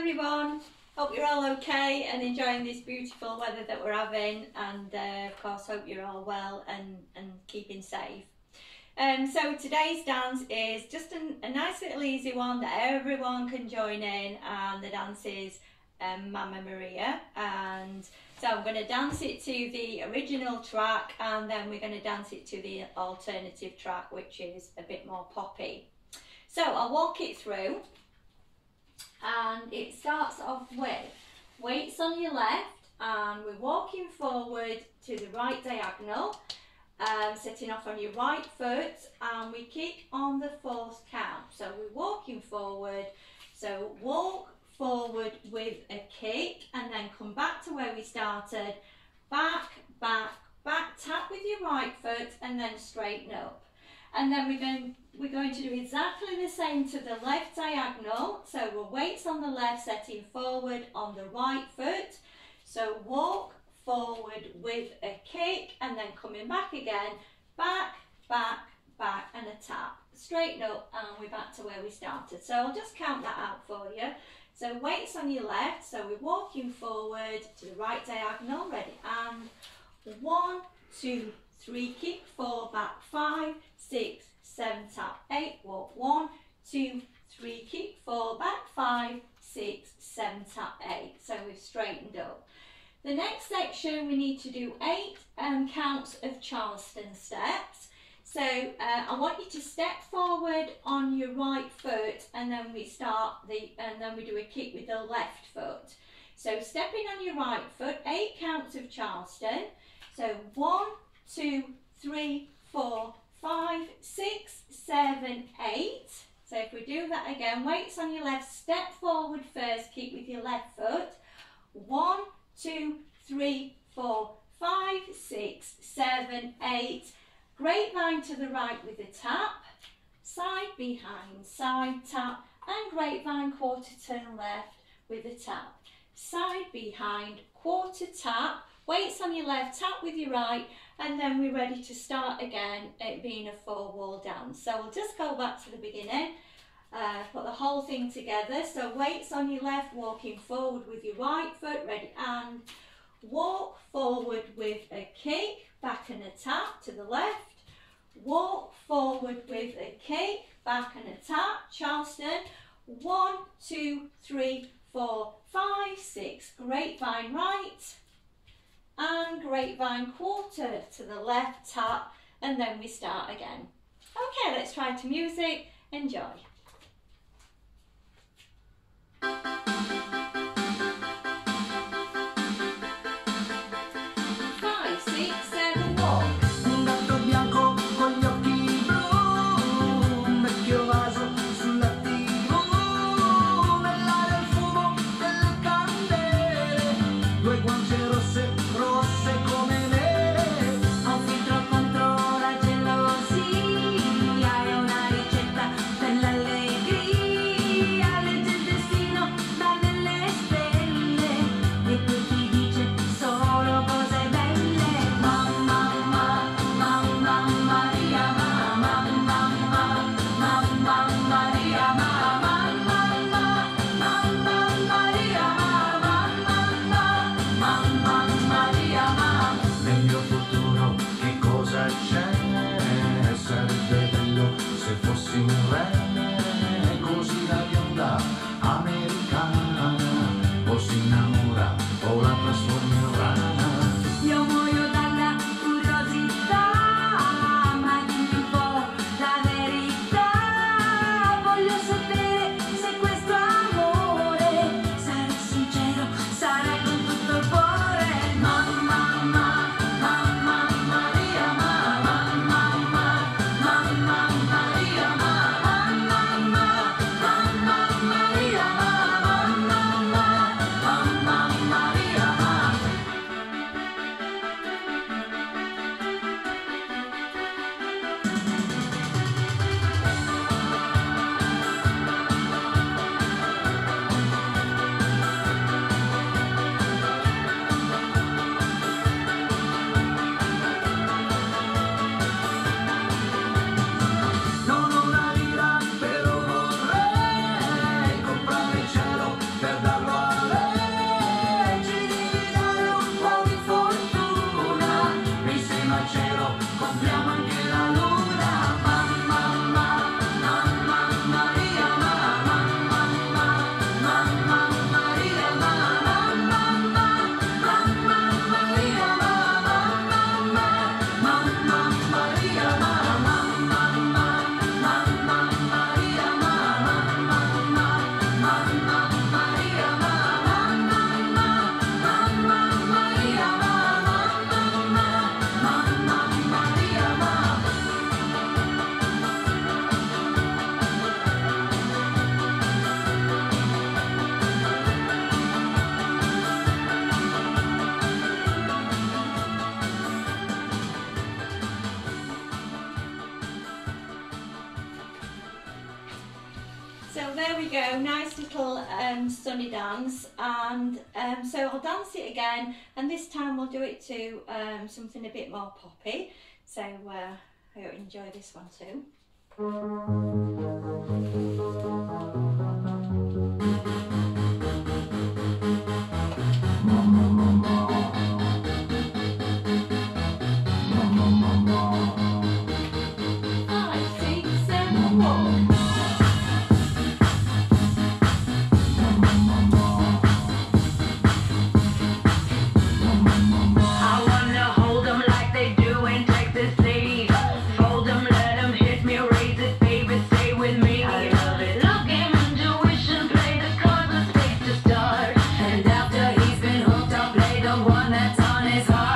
everyone. Hope you're all okay and enjoying this beautiful weather that we're having and uh, of course hope you're all well and, and keeping safe. Um, so today's dance is just an, a nice little easy one that everyone can join in and the dance is um, Mamma Maria and so I'm going to dance it to the original track and then we're going to dance it to the alternative track which is a bit more poppy. So I'll walk it through and it starts off with weights on your left and we're walking forward to the right diagonal um, setting off on your right foot and we kick on the fourth count. So we're walking forward. So walk forward with a kick and then come back to where we started. Back back back tap with your right foot and then straighten up. And then we're going we're going to do exactly the same to the left diagonal. So we're weights on the left setting forward on the right foot. So walk forward with a kick and then coming back again. Back back back and a tap. Straighten up and we're back to where we started. So I'll just count that out for you. So weights on your left. So we're walking forward to the right diagonal. Ready? And one two three kick four back five six, seven, tap, eight, walk, one, two, three, kick, four, back, five, six, seven, tap, eight. So we've straightened up. The next section we need to do eight um, counts of Charleston steps. So uh, I want you to step forward on your right foot and then we start the, and then we do a kick with the left foot. So stepping on your right foot, eight counts of Charleston. So one, two, three, four, five, six, seven, eight. So if we do that again, weights on your left, step forward first, keep with your left foot. One, two, three, four, five, six, seven, eight. Grapevine to the right with a tap, side behind, side tap, and grapevine quarter turn left with a tap. Side behind, quarter tap, weights on your left, tap with your right, and then we're ready to start again, it being a four wall down. So we'll just go back to the beginning, uh, put the whole thing together. So weights on your left, walking forward with your right foot, ready, and walk forward with a kick, back and a tap to the left, walk forward with a kick, back and a tap, Charleston, one, two, three, four, five, six, grapevine right, and grapevine quarter to the left tap and then we start again. Okay, let's try to music. Enjoy. Little um, sunny dance and um, so I'll dance it again and this time we'll do it to um, something a bit more poppy so uh, I hope you enjoy this one too. eyes are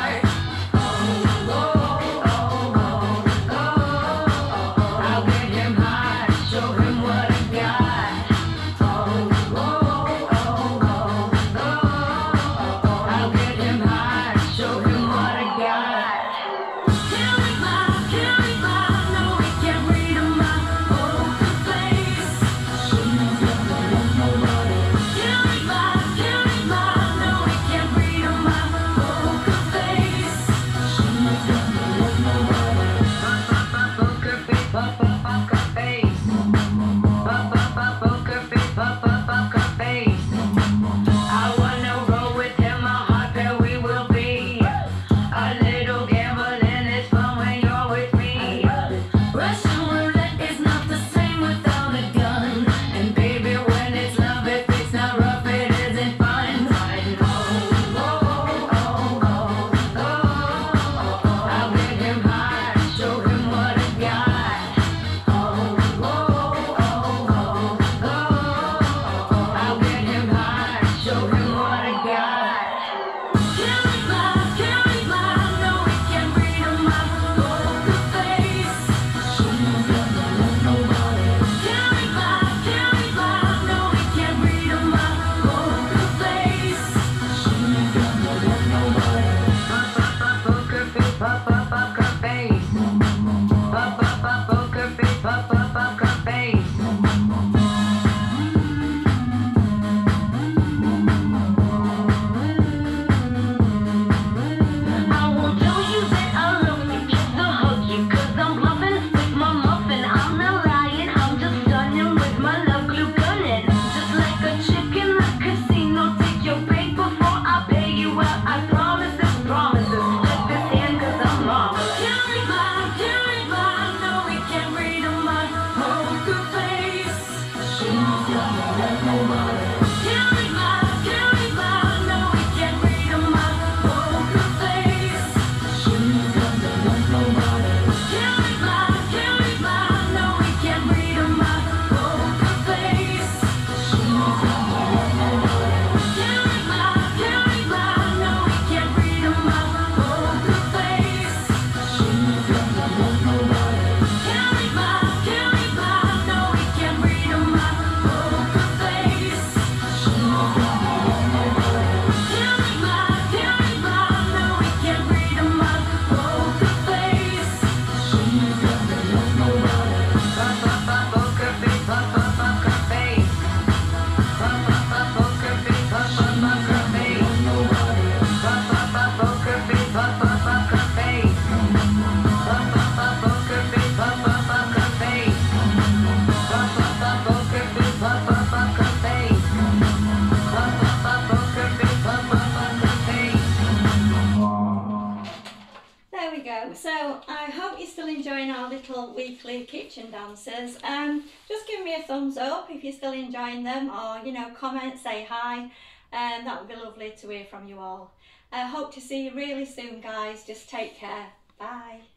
weekly kitchen dances. Um, just give me a thumbs up if you're still enjoying them or, you know, comment, say hi. And um, that would be lovely to hear from you all. I uh, hope to see you really soon, guys. Just take care. Bye.